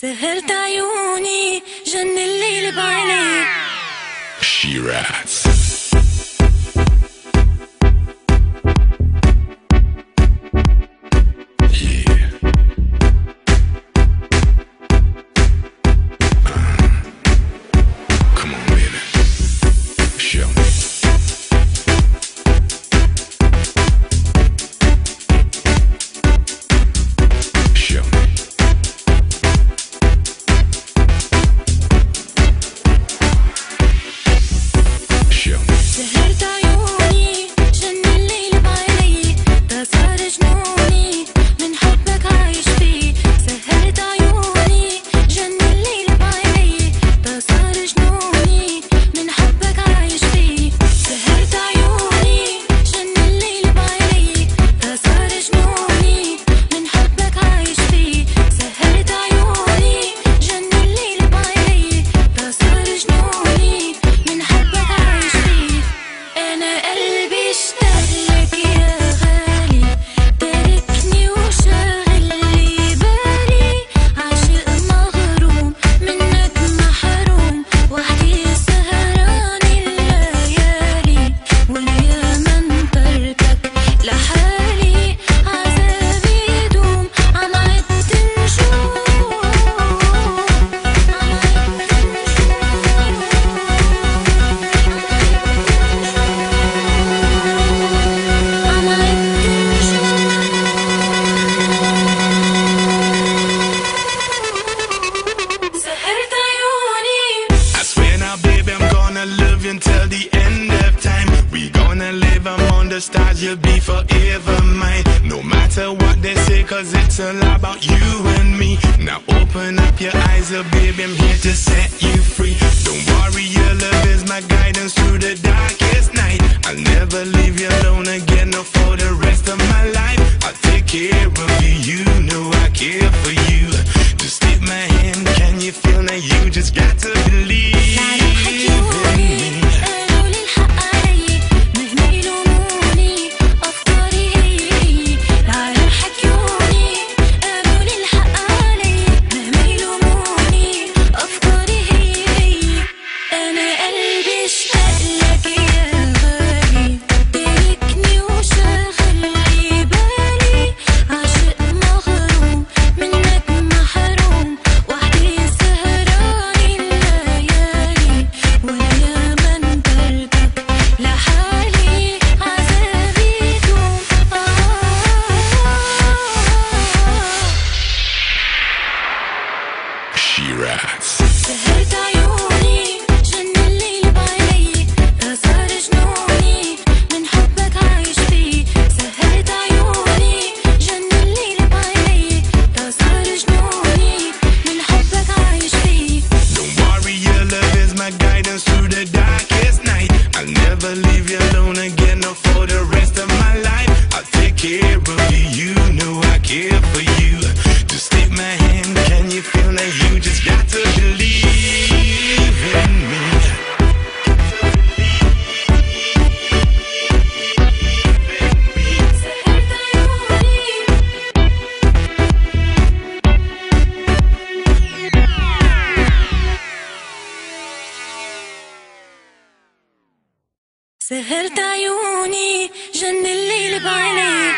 سهرت عيوني جن الليل بعيني. She-Rats you'll be forever mine. No matter what they say cause it's all about you and me. Now open up your eyes, oh baby, I'm here to set you free. Don't worry, your love is my guidance through the darkest night. I'll never leave you alone again, no for the rest سهرت عيوني جن الليل بعيني.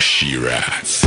شيراز